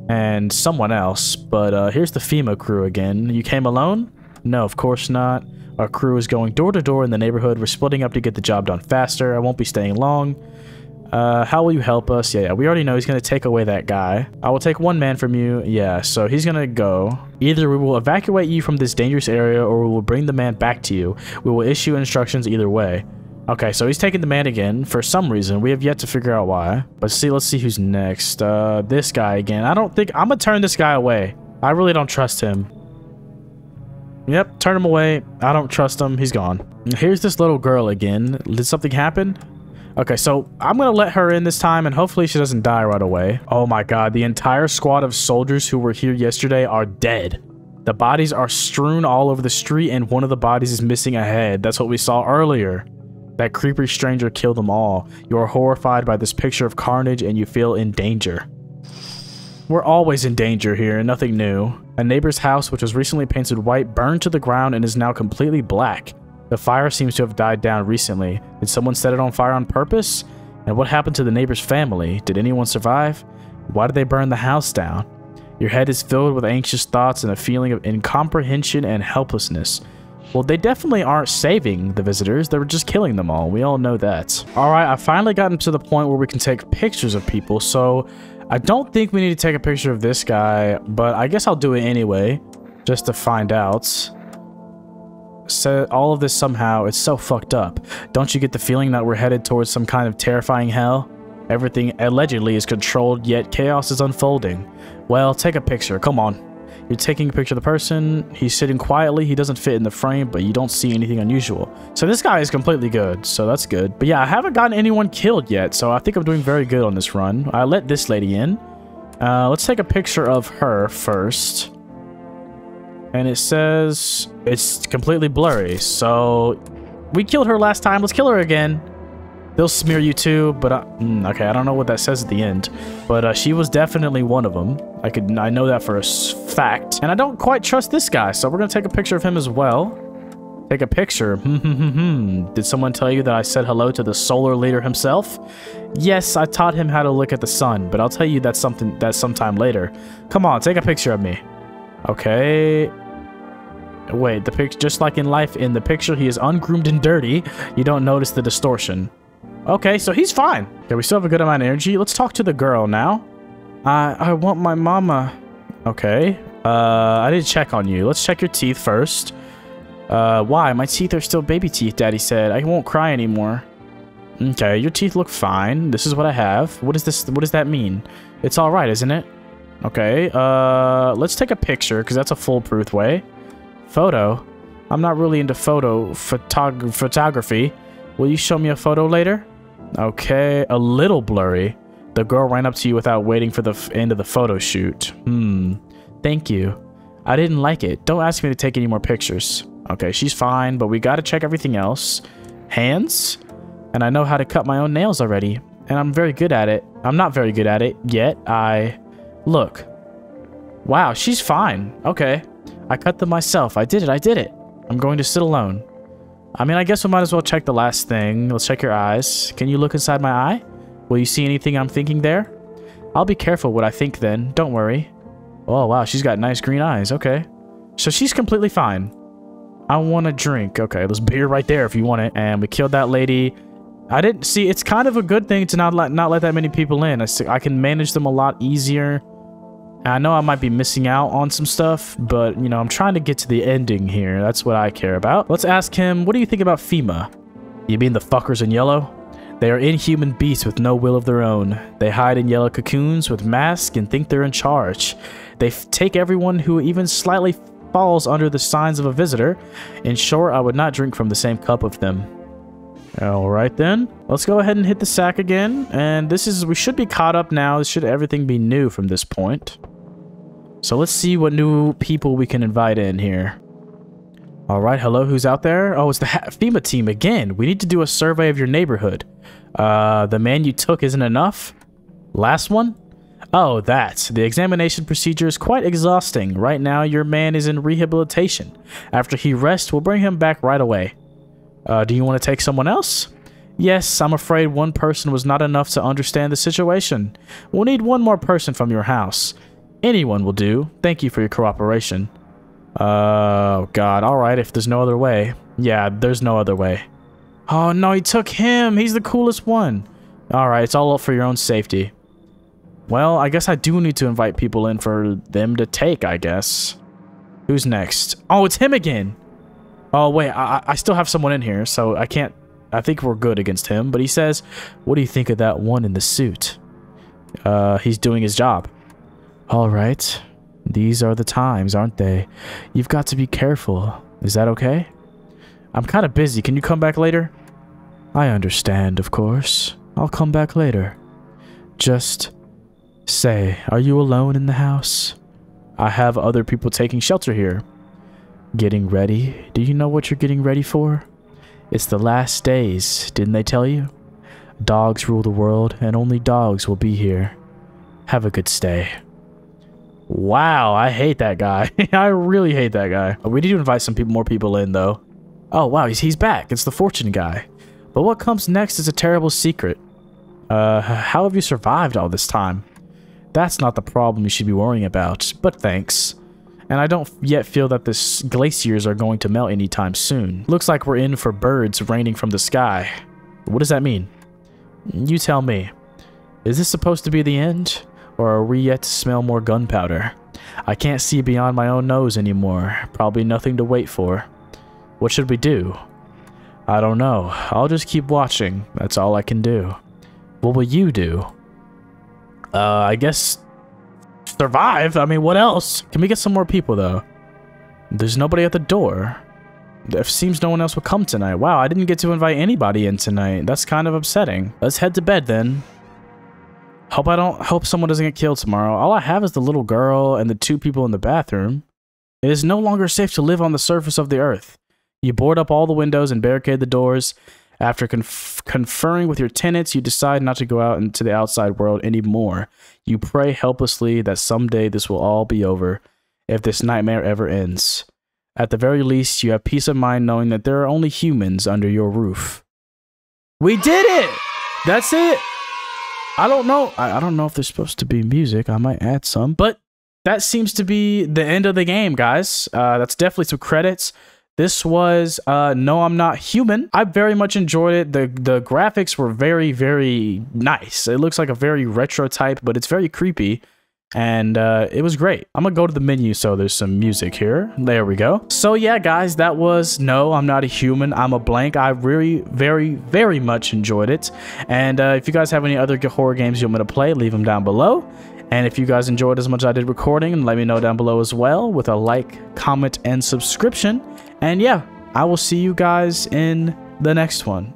and someone else, but uh, here's the FEMA crew again. You came alone? No, of course not. Our crew is going door to door in the neighborhood. We're splitting up to get the job done faster. I won't be staying long. Uh, how will you help us? Yeah, yeah, we already know he's going to take away that guy. I will take one man from you. Yeah, so he's going to go. Either we will evacuate you from this dangerous area or we will bring the man back to you. We will issue instructions either way. Okay, so he's taking the man again for some reason. We have yet to figure out why. But see, let's see who's next. Uh, this guy again. I don't think... I'm going to turn this guy away. I really don't trust him. Yep, turn him away. I don't trust him. He's gone. Here's this little girl again. Did something happen? Okay, so I'm gonna let her in this time and hopefully she doesn't die right away. Oh my god, the entire squad of soldiers who were here yesterday are dead. The bodies are strewn all over the street and one of the bodies is missing a head. That's what we saw earlier. That creepy stranger killed them all. You are horrified by this picture of carnage and you feel in danger. We're always in danger here, and nothing new. A neighbor's house, which was recently painted white, burned to the ground and is now completely black. The fire seems to have died down recently. Did someone set it on fire on purpose? And what happened to the neighbor's family? Did anyone survive? Why did they burn the house down? Your head is filled with anxious thoughts and a feeling of incomprehension and helplessness. Well, they definitely aren't saving the visitors. They were just killing them all. We all know that. All right, I've finally gotten to the point where we can take pictures of people. So I don't think we need to take a picture of this guy, but I guess I'll do it anyway, just to find out so all of this somehow, it's so fucked up. Don't you get the feeling that we're headed towards some kind of terrifying hell? Everything allegedly is controlled, yet chaos is unfolding. Well, take a picture, come on. You're taking a picture of the person, he's sitting quietly, he doesn't fit in the frame, but you don't see anything unusual. So this guy is completely good, so that's good. But yeah, I haven't gotten anyone killed yet, so I think I'm doing very good on this run. I let this lady in. Uh, let's take a picture of her first. And it says it's completely blurry. So we killed her last time. Let's kill her again. They'll smear you too, but uh, mm, okay, I don't know what that says at the end. But uh, she was definitely one of them. I could, I know that for a fact. And I don't quite trust this guy, so we're gonna take a picture of him as well. Take a picture. Hmm, hmm, hmm, Did someone tell you that I said hello to the solar leader himself? Yes, I taught him how to look at the sun, but I'll tell you that's something that's sometime later. Come on, take a picture of me. Okay, Wait, the picture, just like in life, in the picture, he is ungroomed and dirty. You don't notice the distortion. Okay, so he's fine. Okay, we still have a good amount of energy. Let's talk to the girl now. I I want my mama. Okay. Uh, I didn't check on you. Let's check your teeth first. Uh, why? My teeth are still baby teeth, Daddy said. I won't cry anymore. Okay, your teeth look fine. This is what I have. What is this? What does that mean? It's all right, isn't it? Okay, uh, let's take a picture, because that's a foolproof way. Photo? I'm not really into photo photog photography. Will you show me a photo later? Okay, a little blurry. The girl ran up to you without waiting for the end of the photo shoot. Hmm, thank you. I didn't like it. Don't ask me to take any more pictures. Okay, she's fine, but we gotta check everything else. Hands? And I know how to cut my own nails already. And I'm very good at it. I'm not very good at it yet. I... Look. Wow, she's fine. Okay. I cut them myself. I did it. I did it. I'm going to sit alone. I mean, I guess we might as well check the last thing. Let's check your eyes. Can you look inside my eye? Will you see anything I'm thinking there? I'll be careful what I think then. Don't worry. Oh, wow. She's got nice green eyes. Okay. So she's completely fine. I want a drink. Okay, there's beer right there if you want it. And we killed that lady. I didn't see. It's kind of a good thing to not let not let that many people in. I, I can manage them a lot easier. I know I might be missing out on some stuff, but, you know, I'm trying to get to the ending here. That's what I care about. Let's ask him, what do you think about FEMA? You mean the fuckers in yellow? They are inhuman beasts with no will of their own. They hide in yellow cocoons with masks and think they're in charge. They take everyone who even slightly falls under the signs of a visitor. In short, I would not drink from the same cup with them. Alright then, let's go ahead and hit the sack again. And this is, we should be caught up now. This should everything be new from this point. So let's see what new people we can invite in here. All right, hello, who's out there? Oh, it's the FEMA team again. We need to do a survey of your neighborhood. Uh, the man you took isn't enough? Last one? Oh, that. The examination procedure is quite exhausting. Right now, your man is in rehabilitation. After he rests, we'll bring him back right away. Uh, do you want to take someone else? Yes, I'm afraid one person was not enough to understand the situation. We'll need one more person from your house. Anyone will do. Thank you for your cooperation. Oh, God. All right, if there's no other way. Yeah, there's no other way. Oh, no, he took him. He's the coolest one. All right, it's all up for your own safety. Well, I guess I do need to invite people in for them to take, I guess. Who's next? Oh, it's him again. Oh, wait, I, I still have someone in here, so I can't... I think we're good against him, but he says, what do you think of that one in the suit? Uh, he's doing his job. All right. These are the times, aren't they? You've got to be careful. Is that okay? I'm kind of busy. Can you come back later? I understand, of course. I'll come back later. Just say, are you alone in the house? I have other people taking shelter here. Getting ready? Do you know what you're getting ready for? It's the last days, didn't they tell you? Dogs rule the world, and only dogs will be here. Have a good stay. Wow, I hate that guy. I really hate that guy. We need to invite some people, more people in, though. Oh, wow, he's, he's back. It's the fortune guy. But what comes next is a terrible secret. Uh, how have you survived all this time? That's not the problem you should be worrying about, but thanks. And I don't yet feel that the glaciers are going to melt anytime soon. Looks like we're in for birds raining from the sky. What does that mean? You tell me. Is this supposed to be the end? Or are we yet to smell more gunpowder? I can't see beyond my own nose anymore. Probably nothing to wait for. What should we do? I don't know. I'll just keep watching. That's all I can do. What will you do? Uh, I guess survive. I mean, what else? Can we get some more people, though? There's nobody at the door. It seems no one else will come tonight. Wow, I didn't get to invite anybody in tonight. That's kind of upsetting. Let's head to bed then. Hope I don't hope someone doesn't get killed tomorrow. All I have is the little girl and the two people in the bathroom. It is no longer safe to live on the surface of the earth. You board up all the windows and barricade the doors. After conf conferring with your tenants, you decide not to go out into the outside world anymore. You pray helplessly that someday this will all be over, if this nightmare ever ends. At the very least, you have peace of mind knowing that there are only humans under your roof. We did it! That's it! I don't know. I, I don't know if there's supposed to be music. I might add some. But that seems to be the end of the game, guys. Uh, that's definitely some credits. This was uh, No, I'm Not Human. I very much enjoyed it. The the graphics were very, very nice. It looks like a very retro type, but it's very creepy and uh, it was great. I'm gonna go to the menu so there's some music here. There we go. So yeah, guys, that was No, I'm Not a Human, I'm a Blank. I really, very, very much enjoyed it. And uh, if you guys have any other horror games you want me to play, leave them down below. And if you guys enjoyed as much as I did recording, let me know down below as well with a like, comment, and subscription. And yeah, I will see you guys in the next one.